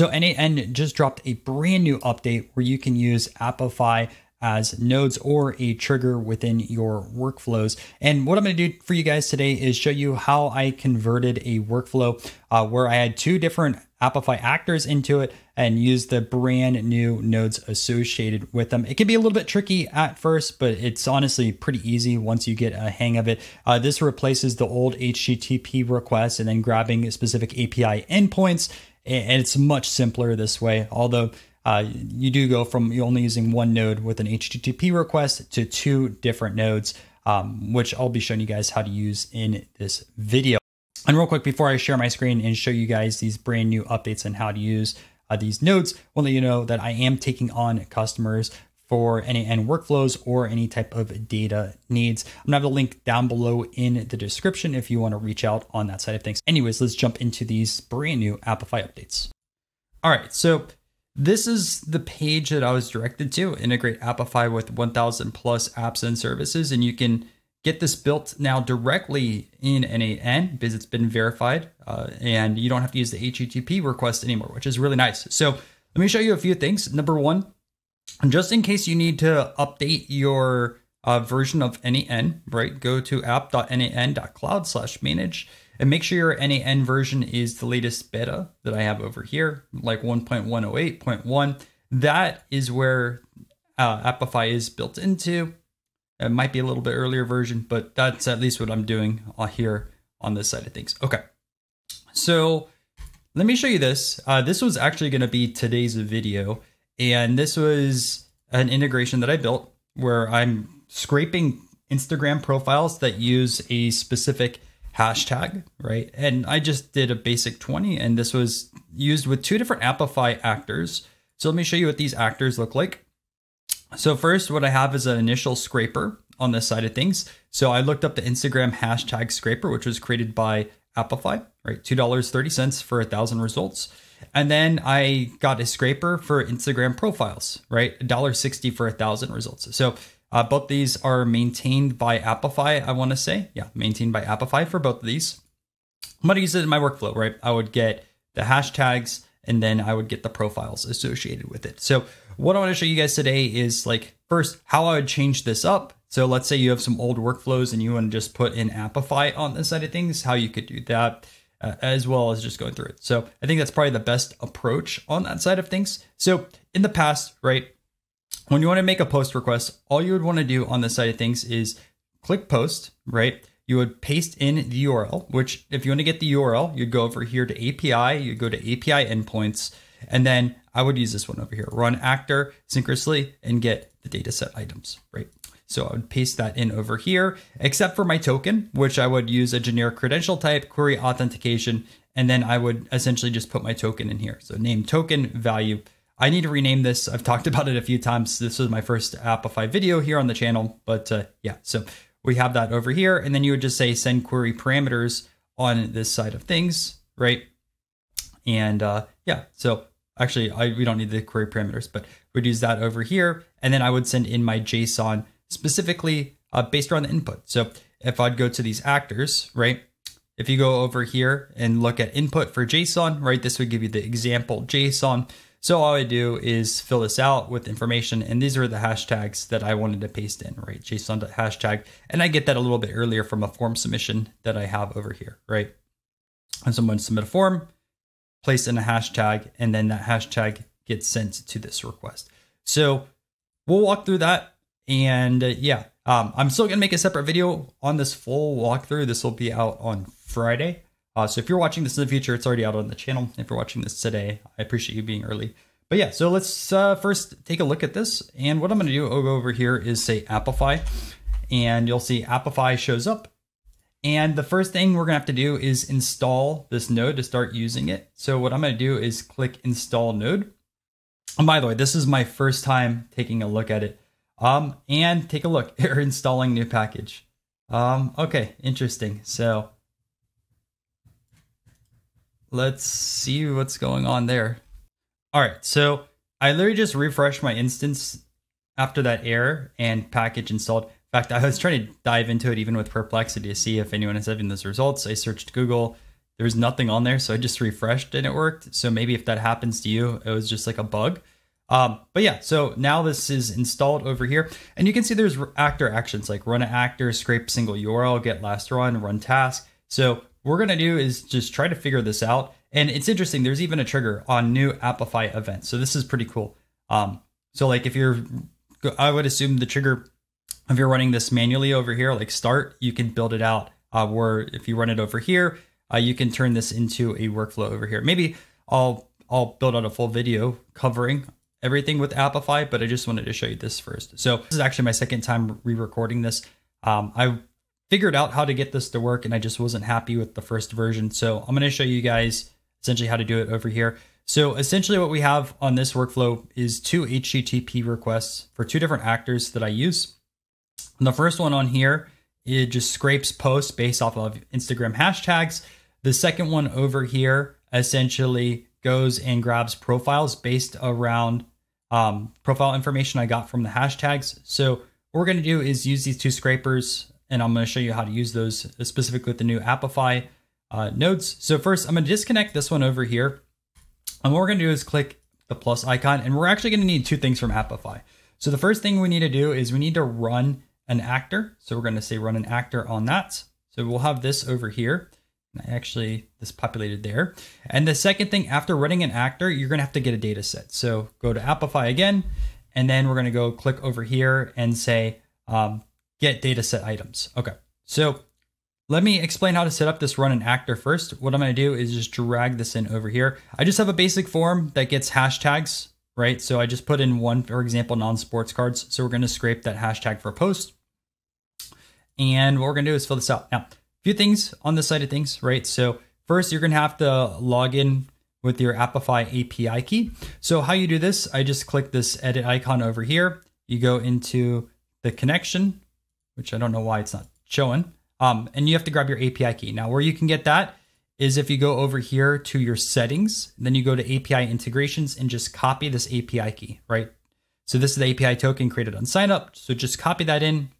So n8n just dropped a brand new update where you can use Apify as nodes or a trigger within your workflows. And what I'm going to do for you guys today is show you how I converted a workflow uh, where I had two different Apify actors into it and use the brand new nodes associated with them. It can be a little bit tricky at first, but it's honestly pretty easy once you get a hang of it. Uh, this replaces the old HTTP request and then grabbing specific API endpoints. And it's much simpler this way, although uh, you do go from only using one node with an HTTP request to two different nodes, um, which I'll be showing you guys how to use in this video. And real quick, before I share my screen and show you guys these brand new updates and how to use uh, these nodes, want to let you know that I am taking on customers for n8n workflows or any type of data needs. I'm gonna have a link down below in the description if you want to reach out on that side of things. Anyways, let's jump into these brand new Apify updates. All right, so this is the page that I was directed to integrate Apify with 1000 plus apps and services. And you can get this built now directly in n8n because it's been verified uh, and you don't have to use the HTTP request anymore, which is really nice. So let me show you a few things. Number one, just in case you need to update your uh, version of n8n, right? Go to app.n8n.cloud slash manage and make sure your n8n version is the latest beta that I have over here, like 1.108.1. That is where uh, Apify is built into. It might be a little bit earlier version, but that's at least what I'm doing uh, here on this side of things. Okay, so let me show you this. Uh, this was actually going to be today's video, and this was an integration that I built where I'm scraping Instagram profiles that use a specific hashtag, right? And I just did a basic 20 and this was used with two different Apify actors. So let me show you what these actors look like. So first, what I have is an initial scraper on this side of things. So I looked up the Instagram hashtag scraper, which was created by Apify, right? $2.30 for a thousand results. And then I got a scraper for Instagram profiles, right? $1.60 for a thousand results. So uh, both these are maintained by Apify, I want to say. Yeah, maintained by Apify for both of these. I'm going to use it in my workflow, right? I would get the hashtags and then I would get the profiles associated with it. So what I want to show you guys today is like first how I would change this up. So let's say you have some old workflows and you want to just put in Apify on this side of things, how you could do that. Uh, as well as just going through it. So I think that's probably the best approach on that side of things. So in the past, right, when you want to make a post request, all you would want to do on this side of things is click post, right? You would paste in the URL, which if you want to get the URL, you'd go over here to API, you go to API endpoints, and then I would use this one over here, run actor synchronously and get the dataset items, right? So I would paste that in over here, except for my token, which I would use a generic credential type, query authentication, and then I would essentially just put my token in here. So name token value I need to rename this. I've talked about it a few times. This was my first Apify video here on the channel, but uh, yeah, so we have that over here. And then you would just say send query parameters on this side of things, right? And uh, yeah, so actually I, we don't need the query parameters, but we'd use that over here. And then I would send in my JSON specifically uh, based around the input. So if I'd go to these actors, right? If you go over here and look at input for JSON, right, this would give you the example JSON. So all I do is fill this out with information, and these are the hashtags that I wanted to paste in, right? JSON hashtag, and I get that a little bit earlier from a form submission that I have over here, right? And someone submit a form, place in a hashtag, and then that hashtag gets sent to this request. So we'll walk through that, and uh, yeah, um, I'm still gonna make a separate video on this full walkthrough. This will be out on Friday. Uh, so if you're watching this in the future, it's already out on the channel. If you're watching this today, I appreciate you being early. But yeah, so let's uh, first take a look at this. And what I'm going to do over here is say Apify. And you'll see Apify shows up. And the first thing we're going to have to do is install this node to start using it. So what I'm going to do is click install node. And by the way, this is my first time taking a look at it. Um, and take a look, you're installing new package. Um, okay, interesting. So let's see what's going on there. All right, so I literally just refreshed my instance after that error and package installed. In fact, I was trying to dive into it even with Perplexity to see if anyone is having those results. I searched Google. there was nothing on there. So I just refreshed and it worked. So maybe if that happens to you, it was just like a bug. Um, but yeah, so now this is installed over here, and you can see there's actor actions like run an actor, scrape single URL, get last run, run task. So what we're gonna do is just try to figure this out. And it's interesting. There's even a trigger on new Apify events. So this is pretty cool. Um, so like if you're, I would assume the trigger, if you're running this manually over here, like start, you can build it out. Uh, where if you run it over here, uh, you can turn this into a workflow over here. Maybe I'll I'll build out a full video covering everything with Apify, but I just wanted to show you this first. So this is actually my second time re-recording this. Um, I figured out how to get this to work and I just wasn't happy with the first version. So I'm going to show you guys essentially how to do it over here. So essentially what we have on this workflow is two HTTP requests for two different actors that I use. And the first one on here, it just scrapes posts based off of Instagram hashtags. The second one over here essentially goes and grabs profiles based around um, profile information I got from the hashtags. So what we're going to do is use these two scrapers, and I'm going to show you how to use those specifically with the new Apify uh, nodes. So first, I'm going to disconnect this one over here. And what we're going to do is click the plus icon, and we're actually going to need two things from Apify. So the first thing we need to do is we need to run an actor. So we're going to say run an actor on that. So we'll have this over here. Actually, this populated there. And the second thing, after running an actor, you're gonna have to get a data set. So go to Apify again, and then we're gonna go click over here and say, um, get data set items. Okay, so let me explain how to set up this run an actor first. What I'm gonna do is just drag this in over here. I just have a basic form that gets hashtags, right? So I just put in one, for example, non-sports cards. So we're gonna scrape that hashtag for a post. And what we're gonna do is fill this out. Now, few things on the side of things, right? So first, you're going to have to log in with your Apify API key. So how you do this, I just click this edit icon over here. You go into the connection, which I don't know why it's not showing. Um, and you have to grab your API key. Now, where you can get that is if you go over here to your settings, then you go to API integrations and just copy this API key, right? So this is the API token created on sign up. So just copy that in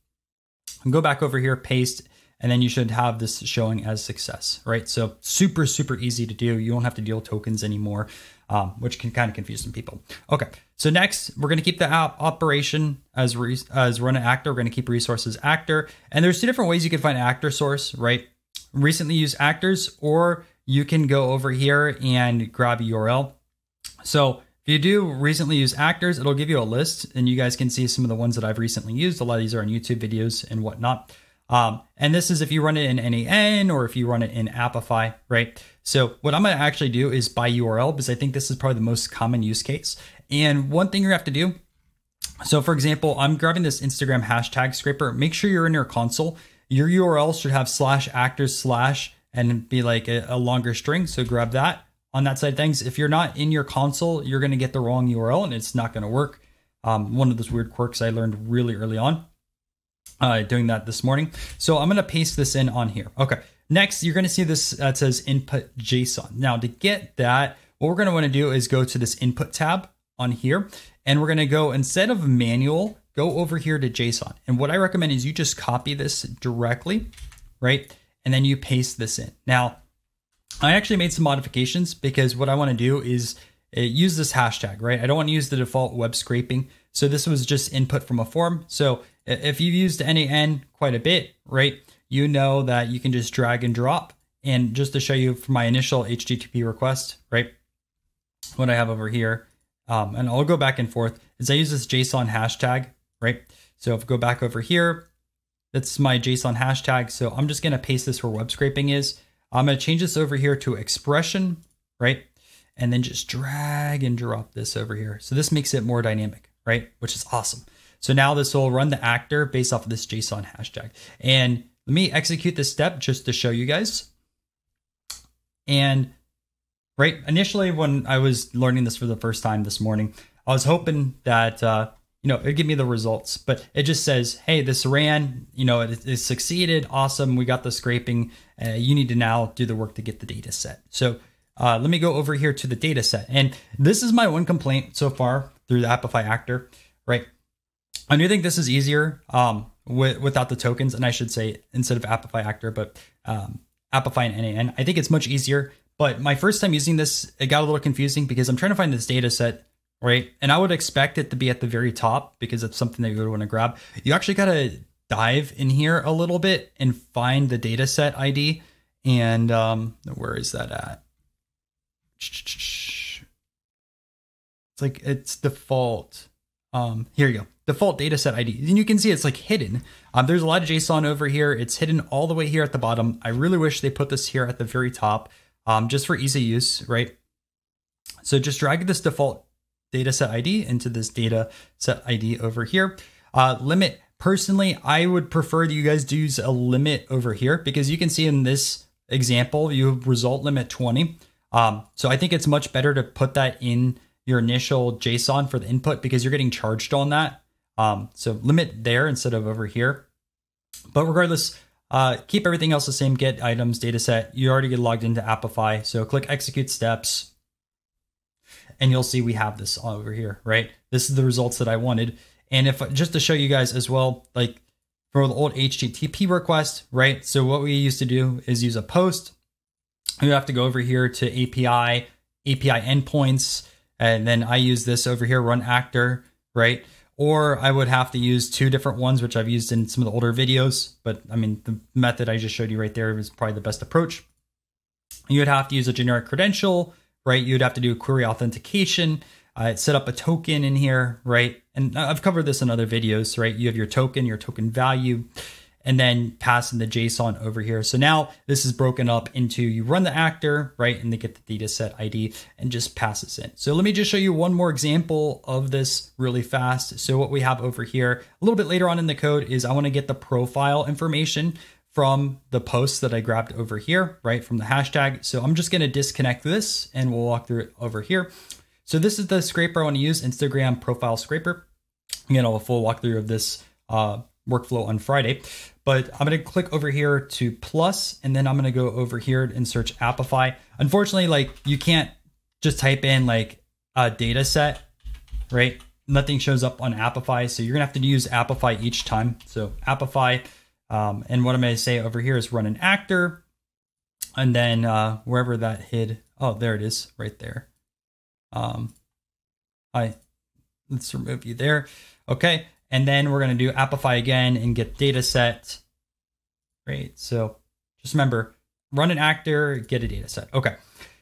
and go back over here, paste, and then you should have this showing as success, right? So super, super easy to do. You don't have to deal tokens anymore, um, which can kind of confuse some people. Okay, so next we're going to keep the app operation as re- as run an actor. We're going to keep resources actor, and there's two different ways you can find actor source, right? Recently used actors, or you can go over here and grab a URL. So if you do recently use actors, it'll give you a list, and you guys can see some of the ones that I've recently used. A lot of these are on YouTube videos and whatnot. Um, and this is if you run it in n8n or if you run it in Apify, right? So what I'm to actually do is by URL because I think this is probably the most common use case. And one thing you have to do, so for example, I'm grabbing this Instagram hashtag scraper. Make sure you're in your console. Your URL should have slash actors slash and be like a, a longer string. So grab that on that side of things. If you're not in your console, you're going to get the wrong URL and it's not going to work. Um, one of those weird quirks I learned really early on uh, doing that this morning. So I'm going to paste this in on here. Okay. Next, you're going to see this that says input JSON. Now, to get that, what we're going to want to do is go to this input tab on here, and we're going to go instead of manual, go over here to JSON. And what I recommend is you just copy this directly, right? And then you paste this in. Now, I actually made some modifications because what I want to do is uh, use this hashtag, right? I don't want to use the default web scraping. So this was just input from a form. So if you've used n8n quite a bit, right, you know that you can just drag and drop. And just to show you for my initial HTTP request, right, what I have over here, um, and I'll go back and forth, is I use this JSON hashtag, right? So if I go back over here, that's my JSON hashtag. So I'm just going to paste this where web scraping is. I'm going to change this over here to expression, right? And then just drag and drop this over here. So this makes it more dynamic, right? Which is awesome. So now this will run the actor based off of this JSON hashtag. And let me execute this step just to show you guys. And right initially when I was learning this for the first time this morning, I was hoping that uh, you know it'd give me the results, but it just says, "Hey, this ran. You know, it, it succeeded. Awesome. We got the scraping. Uh, you need to now do the work to get the data set." So uh, let me go over here to the data set, and this is my one complaint so far through the Apify actor. Right, I do think this is easier um, with, without the tokens, and I should say instead of Apify Actor, but um, Apify and n8n. I think it's much easier, but my first time using this, it got a little confusing because I'm trying to find this data set, right? And I would expect it to be at the very top because it's something that you would want to grab. You actually got to dive in here a little bit and find the data set ID. And um, where is that at? It's like it's default. Um, here you go default dataset ID. And you can see it's like hidden. Um, there's a lot of JSON over here. It's hidden all the way here at the bottom. I really wish they put this here at the very top um, just for easy use, right? So just drag this default dataset ID into this data set ID over here. Uh, limit, personally, I would prefer that you guys do use a limit over here because you can see in this example, you have result limit 20. Um, so I think it's much better to put that in your initial JSON for the input because you're getting charged on that. Um, so limit there instead of over here. But regardless, uh, keep everything else the same. Get items, data set. You already get logged into Apify. So click execute steps. And you'll see we have this over here, right? This is the results that I wanted. And if just to show you guys as well, like for the old HTTP request, right? So what we used to do is use a post. You have to go over here to API, API endpoints, and then I use this over here, run actor, right? Or I would have to use two different ones, which I've used in some of the older videos. But I mean, the method I just showed you right there is probably the best approach. You would have to use a generic credential, right? You'd have to do a query authentication, uh, set up a token in here, right? And I've covered this in other videos, right? You have your token, your token value and then passing the JSON over here. So now this is broken up into you run the actor, right? And they get the data set ID and just pass this in. So let me just show you one more example of this really fast. So what we have over here a little bit later on in the code is I want to get the profile information from the post that I grabbed over here, right? From the hashtag. So I'm just going to disconnect this and we'll walk through it over here. So this is the scraper I want to use, Instagram profile scraper. I'll have a full walkthrough of this uh, workflow on Friday. But I'm going to click over here to plus, and then I'm going to go over here and search Apify. Unfortunately, like you can't just type in like a data set, right? Nothing shows up on Apify. So you're going to have to use Apify each time. So Apify, Um, and what I'm going to say over here is run an actor. And then uh, wherever that hid, oh, there it is right there. Um, I let's remove you there. Okay. And then we're going to do Apify again and get data set. Right. So just remember, run an actor, get a data set. Okay.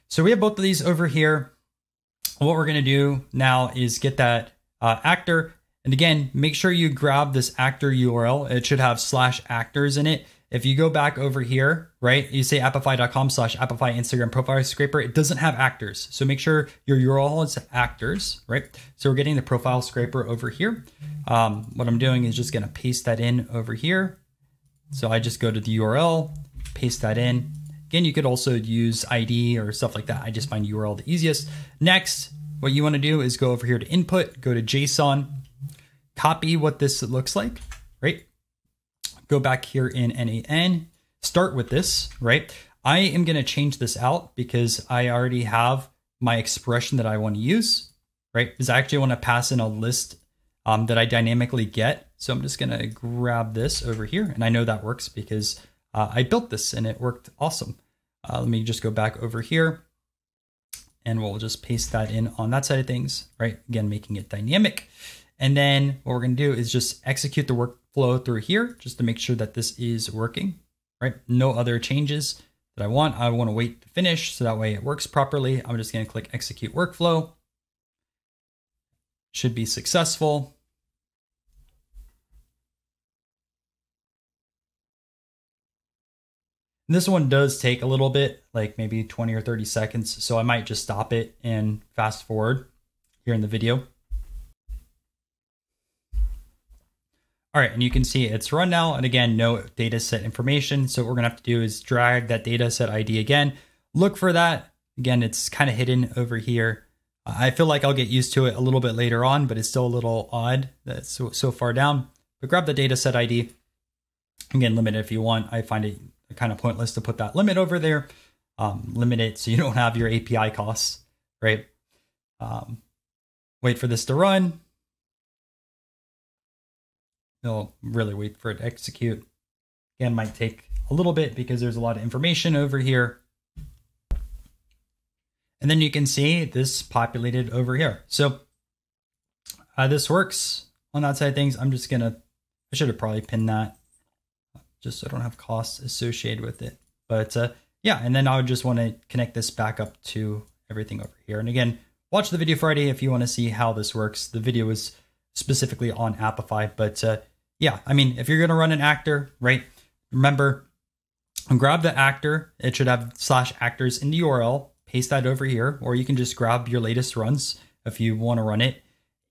So we have both of these over here. What we're going to do now is get that uh, actor. And again, make sure you grab this actor URL. It should have slash actors in it. If you go back over here, right, you say apify.com slash apify Instagram profile scraper, it doesn't have actors. So make sure your URL is actors, right? So we're getting the profile scraper over here. Um, what I'm doing is just gonna paste that in over here. So I just go to the URL, paste that in. Again, you could also use ID or stuff like that. I just find URL the easiest. Next, what you wanna do is go over here to input, go to JSON, copy what this looks like, right? Go back here in n8n, start with this, right? I am going to change this out because I already have my expression that I want to use, right? Because I actually want to pass in a list um, that I dynamically get. So I'm just going to grab this over here. And I know that works because uh, I built this and it worked awesome. Uh, let me just go back over here and we'll just paste that in on that side of things, right? Again, making it dynamic. And then what we're going to do is just execute the workflow through here just to make sure that this is working, right? No other changes that I want. I want to wait to finish so that way it works properly. I'm just going to click execute workflow. Should be successful. This one does take a little bit, like maybe 20 or 30 seconds. So I might just stop it and fast forward here in the video. All right, and you can see it's run now. And again, no data set information. So what we're gonna have to do is drag that data set ID again. Look for that. Again, it's kind of hidden over here. I feel like I'll get used to it a little bit later on, but it's still a little odd that it's so, so far down. But grab the data set ID. Again, limit it if you want. I find it kind of pointless to put that limit over there. Um, limit it so you don't have your API costs, right? Um, wait for this to run They'll really wait for it to execute. Again, might take a little bit because there's a lot of information over here. And then you can see this populated over here. So uh, this works on that side of things. I'm just gonna, I should have probably pinned that just so I don't have costs associated with it. But uh, yeah, and then I would just want to connect this back up to everything over here. And again, watch the video Friday if you want to see how this works. The video is specifically on Apify. but uh, yeah, I mean, if you're going to run an actor, right, remember, grab the actor. It should have slash actors in the URL. Paste that over here, or you can just grab your latest runs if you want to run it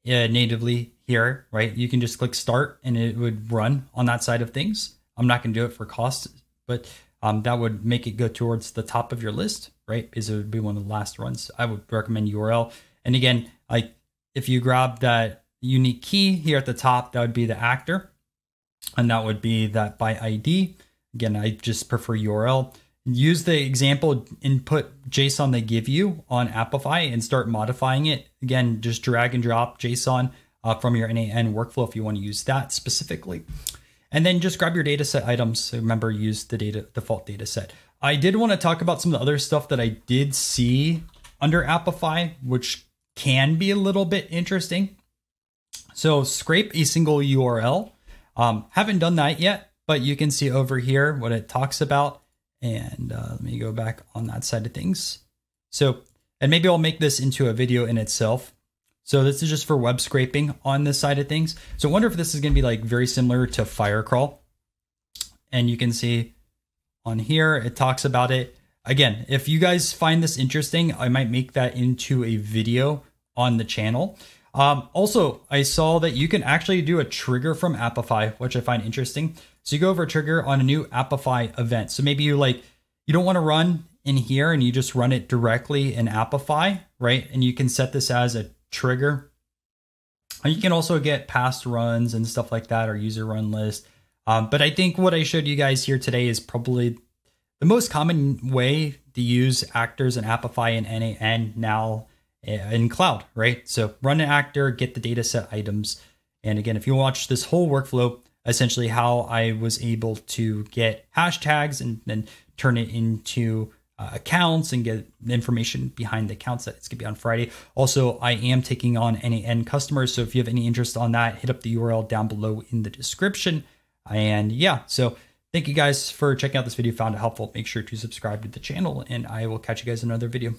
uh, natively here, right? You can just click start and it would run on that side of things. I'm not going to do it for cost, but um, that would make it go towards the top of your list, right? Because it would be one of the last runs. I would recommend URL. And again, like if you grab that unique key here at the top, that would be the actor, and that would be that by ID. Again, I just prefer URL. Use the example input JSON they give you on Apify and start modifying it. Again, just drag and drop JSON uh, from your n8n workflow if you want to use that specifically. And then just grab your data set items. Remember, use the data default data set. I did want to talk about some of the other stuff that I did see under Apify, which can be a little bit interesting. So scrape a single URL. Um, haven't done that yet, but you can see over here what it talks about. And uh, let me go back on that side of things. So, and maybe I'll make this into a video in itself. So this is just for web scraping on this side of things. So I wonder if this is going to be like very similar to Firecrawl. And you can see on here, it talks about it. Again, if you guys find this interesting, I might make that into a video on the channel. Um, also, I saw that you can actually do a trigger from Apify, which I find interesting. So you go over a trigger on a new Apify event. So maybe you like, you don't want to run in here and you just run it directly in Apify, right? And you can set this as a trigger. And you can also get past runs and stuff like that or user run list. Um, but I think what I showed you guys here today is probably the most common way to use actors and Apify and n8n now in cloud, right? So run an actor, get the data set items. And again, if you watch this whole workflow, essentially how I was able to get hashtags and then turn it into uh, accounts and get information behind the accounts that it's going to be on Friday. Also, I am taking on n8n customers. So if you have any interest on that, hit up the URL down below in the description. And yeah, so thank you guys for checking out this video. Found it helpful. Make sure to subscribe to the channel and I will catch you guys in another video.